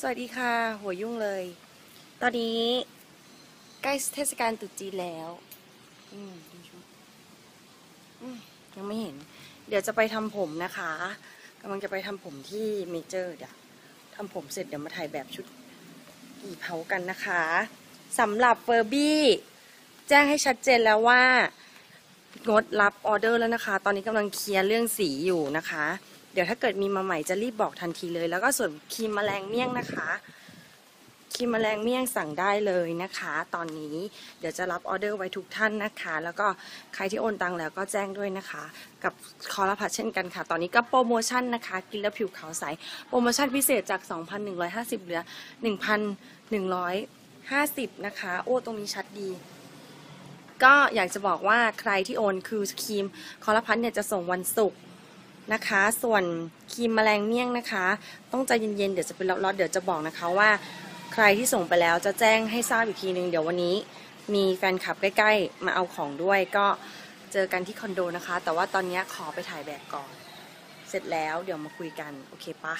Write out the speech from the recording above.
สวัสดีค่ะ หัวยุ่งเลย ตอนนี้ ใกล้เทศกาลตรุษจีนแล้ว อืมดูชุดยังไม่เห็น เดี๋ยวจะไปทำผมนะคะกำลังจะไปทำผมที่เมเจอร์เดี๋ยวทำผมเสร็จเดี๋ยวมาถ่ายแบบชุดกี่เผากันนะคะสำหรับเฟอร์บี้ แจ้งให้ชัดเจนแล้วว่า งดรับออเดอร์แล้วนะคะ ตอนนี้กำลังเคลียร์เรื่องสีอยู่นะคะ เดี๋ยวถ้าเกิดมีมาใหม่จะรีบบอกทันทีเลย แล้วก็ส่วนครีมแมลงเมี่ยงนะคะครีมแมลงเมี่ยงสั่งได้เลยนะคะ ตอนนี้เดี๋ยวจะรับออเดอร์ไว้ทุกท่านนะคะ แล้วก็ใครที่โอนตังแล้วก็แจ้งด้วยนะคะ กับคอร์พัทเช่นกันค่ะ ตอนนี้ก็โปรโมชั่นนะคะ กินแล้วผิวขาวใส โปรโมชั่นพิเศษจาก 2,150 เหลือ 1,150 นะคะ โอ้ตรงนี้ชัดดีก็อยากจะบอกว่าใครที่โอนคือครีมคอร์พัทเนี่ยจะส่งวันศุกร์ นะคะ ส่วนครีมแมลงเมี่ยงนะคะ ต้องใจเย็นๆ เดี๋ยวจะเป็นล็อตๆเดี๋ยวจะบอกนะคะว่า ใครที่ส่งไปแล้วจะแจ้งให้ทราบอีกทีนึง เดี๋ยววันนี้มีแฟนคลับใกล้ๆ มาเอาของด้วยก็เจอกันที่คอนโดนะคะ แต่ว่าตอนนี้ขอไปถ่ายแบบก่อน เสร็จแล้วเดี๋ยวมาคุยกัน โอเคปะ